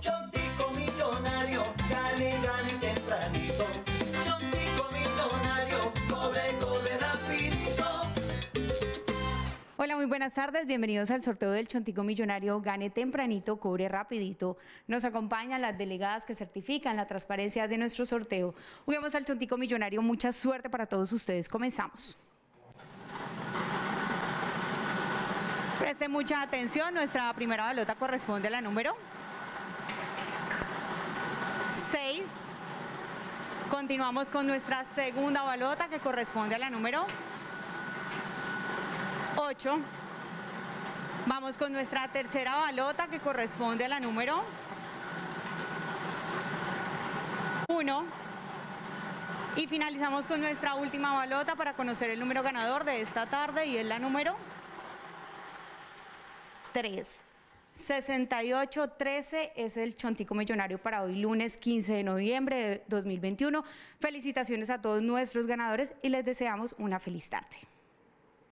Chontico millonario, gane, gane tempranito. Chontico millonario, cobre, cobre rapidito. Hola, muy buenas tardes. Bienvenidos al sorteo del Chontico Millonario Gane Tempranito, Cobre Rapidito. Nos acompañan las delegadas que certifican la transparencia de nuestro sorteo. Juguemos al Chontico Millonario. Mucha suerte para todos ustedes. Comenzamos. Preste mucha atención. Nuestra primera balota corresponde a la número 6. Continuamos con nuestra segunda balota que corresponde a la número 8. Vamos con nuestra tercera balota que corresponde a la número 1. Y finalizamos con nuestra última balota para conocer el número ganador de esta tarde y es la número 3. 6813 es el Chontico Millonario para hoy lunes 15 de noviembre de 2021. Felicitaciones a todos nuestros ganadores y les deseamos una feliz tarde.